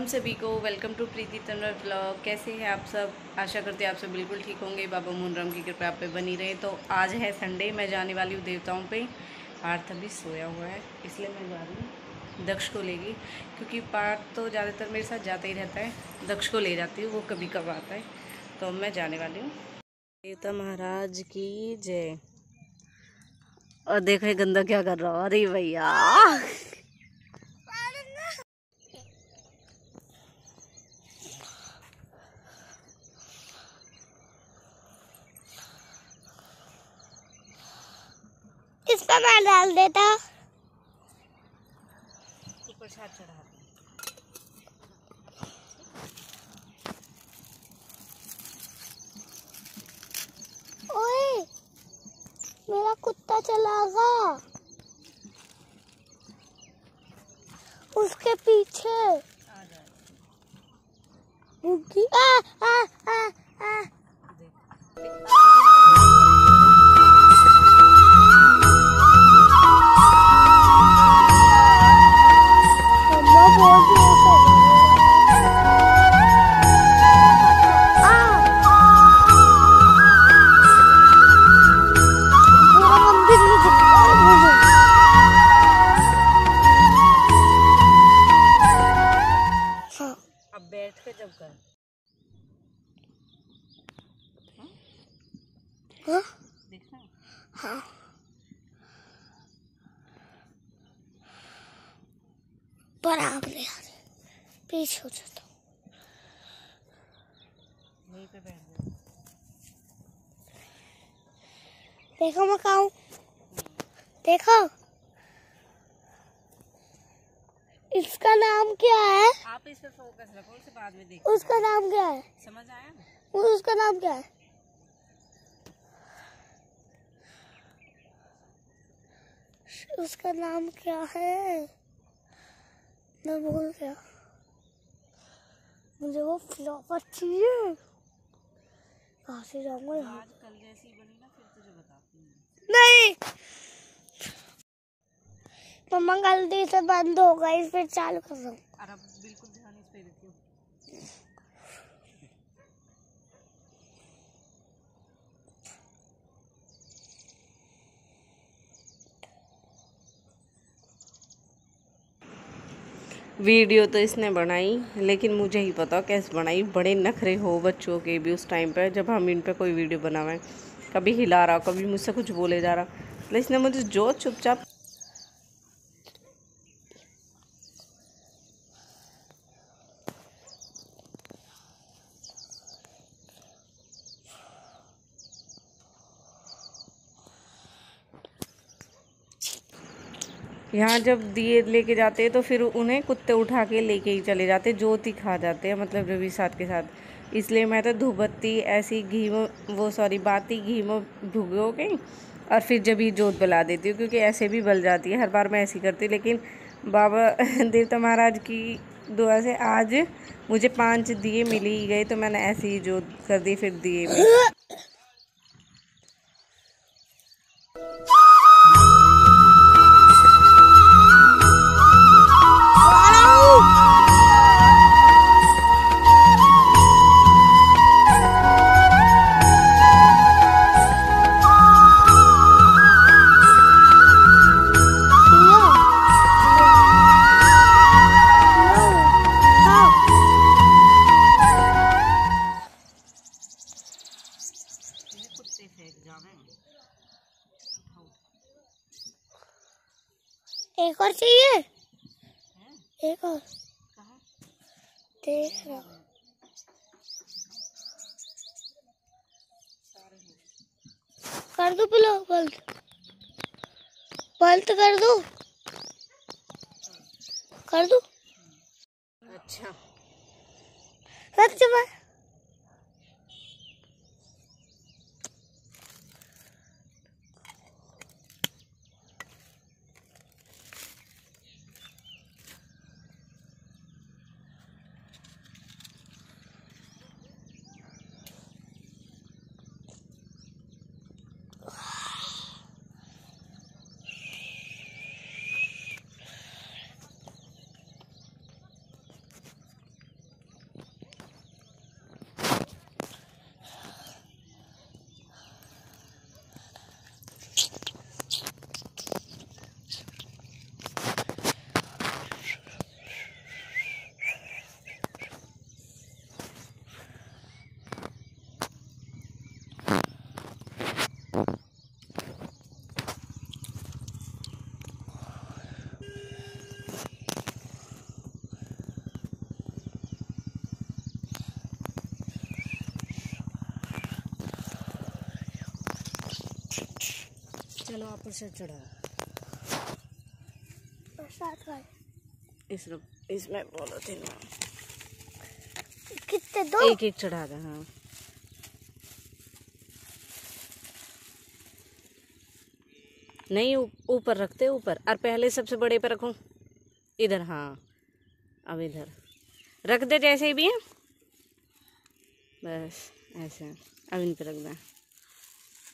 राम सभी को welcome to Preeti Tanwar blog कैसे हैं आप सब? आशा करते हैं आप सब बिल्कुल ठीक होंगे। बाबा मुनराम की कृपा आप पे बनी रहे। तो आज है संडे मैं जाने वाली हूँ देवताओं पे। पार्थ अभी सोया हुआ है, इसलिए मैं जा रही हूँ। दक्ष को लेगी क्योंकि पार्थ तो ज़्यादातर मेरे साथ जाता ही रहता है। दक्ष को ले जाती हूँ, वो कभी कब आता है। तो मैं जाने वाली हूँ। देवता महाराज की जय। और देखो गंदा क्या कर रहा हूँ। अरे भैया! पर मैं डाल देता। चढ़ा ओए मेरा कुत्ता चला गया। उसके पीछे। बुग्गी आ आ आ आ। बराबर यार पीछे हो जाता हूँ। देखो मैं कहा देखो इसका नाम क्या है? आप इस पे फोकस रखो उसे बाद में देख। उसका नाम क्या है? समझ आया? वो उसका नाम क्या है? उसका नाम क्या है? मैं भूल गया। मुझे वो फ्लावर चाहिए। कहाँ से जाऊँगा यहाँ आज कल जैसी बनी ना फिर तुझे बताती हूँ। नहीं! मम्मा गलती से बंद हो गई फिर चालू कर रहा हूँ और अब बिल्कुल ध्यान इस पे रखियो वीडियो तो इसने बनाई, लेकिन मुझे ही पता कैसे बनाई। बड़े नखरे हो बच्चों के भी उस टाइम पर जब हम इन पर कोई वीडियो बनावाएँ कभी हिला रहा, कभी मुझसे कुछ बोले जा रहा। इसने मुझे जो चुपचाप यहाँ जब दिए लेके जाते हैं तो फिर उन्हें कुत्ते उठा के लेके ही चले जाते जोत ही खा जाते हैं मतलब रवि साथ के साथ इसलिए मैं तो धूपबत्ती ऐसी घी में वो सॉरी बाती घी में भुगो के और फिर जब ही जोत बला देती हूँ क्योंकि ऐसे भी बल जाती है हर बार मैं ऐसी करती हूँ लेकिन बाबा देवता महाराज की दुआ से आज मुझे पाँच दिए मिल ही गए तो मैंने ऐसे ही जोत कर दी फिर दिए में एक और चाहिए? एक और। देख रहा हूँ। कर दो पिलो बल्द बल्द कर दो। कर दो। अच्छा। रख जमा चलो आप पर से चढ़ा इस इसमें कितने दो? एक एक चढ़ा दे हाँ नहीं, ऊपर रखते, ऊपर। और पहले सबसे बड़े पे रखो। इधर हाँ। अब इधर। रख दे जैसे भी है। बस, ऐसे। अब इन पे रख दे।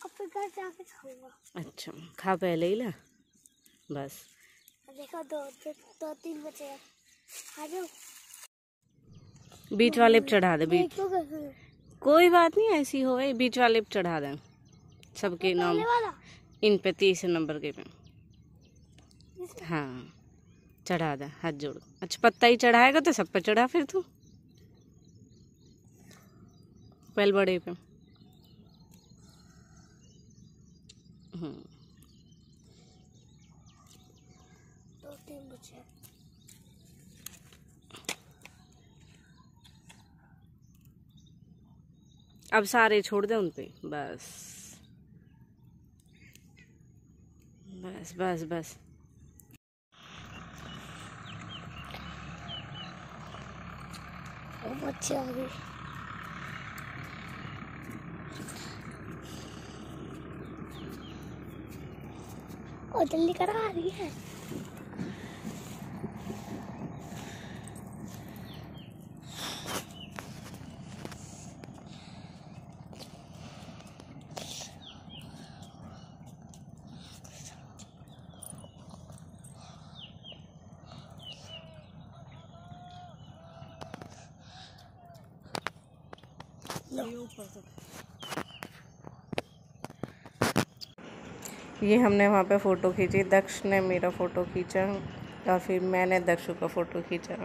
फिर घर जाके खाऊँगा अच्छा खा पहले ही ला। बस। देखो दो दो, दो तीन बचे हैं। आ जाओ। बीच वाले चढ़ा दे बीच? कोई बात नहीं ऐसी हो गई बीच वाले चढ़ा दें। सबके नाम। इन पे तीसरे नंबर के पे। हाँ चढ़ा दे हाथ जोड़। अच्छा पत्ता ही चढ़ाएगा तो सब पे चढ़ा फिर तू। पहले बड़े पे। दो तीन बचे। अब सारे छोड़ दे उन पे। बस। बस बस बस। बच्चे आ गए। और जल्दी करा आ रही है। ये हमने वहाँ पे फ़ोटो खींची, दक्ष ने मेरा फ़ोटो खींचा और फिर मैंने दक्षु का फ़ोटो खींचा।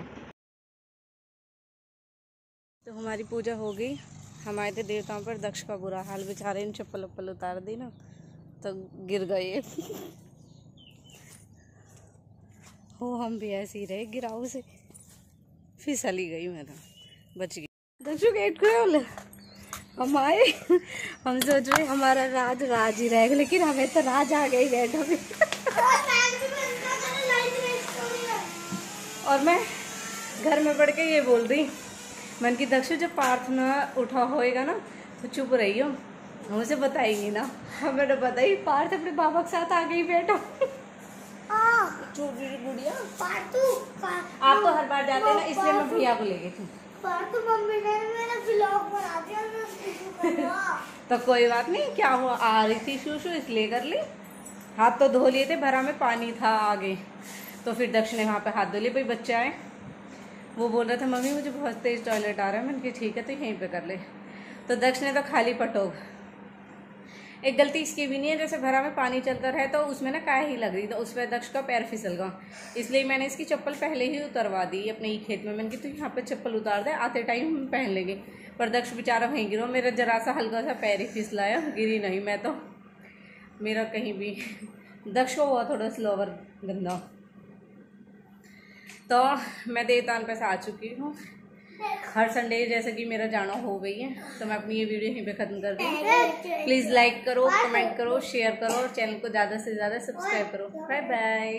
तो हमारी पूजा हो गई। हम आए थे देवताओं पर, दक्ष का बुरा हाल, बेचारे ने चप्पल उप्पल उतार दी ना तो गिर गए। हो, हम भी ऐसे ही रहे गिराऊ से फिसली गई मैं तो बच गई। दक्षु गेट खोल। हम आए। हम सोच रहे हमारा राज राज ही रहेगा लेकिन हमें तो राज आ गई बैठो भी और मैं घर में पढ़ के ये बोल रही मन की दक्षु जब प्रार्थना उठा होएगा ना तो चुप रही हो। मुझे बताएँगी ना। हमें तो पता ही पार्थ अपने बाबा के साथ आ गई बैठो। छोटी गुड़िया आप तो हर बार जाते हैं ना इसलिए मैं भैया को ले गई थी। पार्टू मम्मी ने मेरा ब्लॉग बना दिया तो कोई बात नहीं क्या हुआ? आ रही थी शू शू इसलिए कर ली। हाथ तो धो लिए थे भरा में पानी था आगे। तो फिर दक्ष ने वहाँ पे हाथ धो लिए भाई बच्चे आए। वो बोल रहा था मम्मी मुझे बहुत तेज टॉयलेट आ रहा है। मैंने कहा ठीक है तो यहीं पे कर ले। तो दक्ष ने तो खाली पटोग एक गलती इसकी भी नहीं है, जैसे भरा में पानी चलता रहे तो उसमें ना काय ही लग रही तो उस पर दक्ष का पैर फिसल गया। इसलिए मैंने इसकी चप्पल पहले ही उतरवा दी अपने ही खेत में। मैंने कहा, तू यहाँ पर चप्पल उतार दे, आते टाइम हम पहन लेंगे। पर दक्ष बेचारा वहीं गिरो, मेरा जरा सा हल्का सा पैर ही फिसलाया, गिरी नहीं मैं तो। मेरा कहीं भी दक्ष को हुआ थोड़ा स्लोवर गंदा। तो मैं देवतान पे से आ चुकी हूँ। हर संडे जैसे कि मेरा जाना हो गई है तो मैं अपनी ये वीडियो यहीं पे ख़त्म कर दूँ प्लीज़ लाइक करो कमेंट करो शेयर करो और चैनल को ज़्यादा से ज़्यादा सब्सक्राइब करो। Bye bye